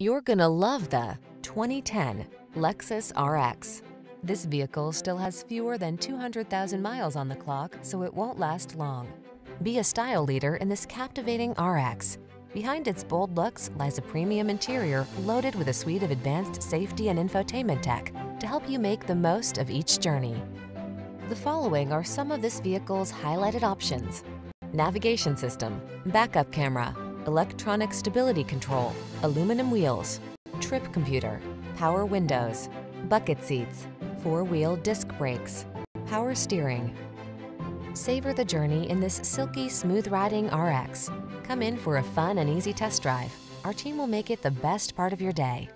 You're gonna love the 2010 Lexus RX. This vehicle still has fewer than 200,000 miles on the clock, so it won't last long. Be a style leader in this captivating RX. Behind its bold looks lies a premium interior loaded with a suite of advanced safety and infotainment tech to help you make the most of each journey. The following are some of this vehicle's highlighted options. Navigation system, backup camera, electronic stability control, aluminum wheels, trip computer, power windows, bucket seats, four-wheel disc brakes, power steering. Savor the journey in this silky, smooth-riding RX. Come in for a fun and easy test drive. Our team will make it the best part of your day.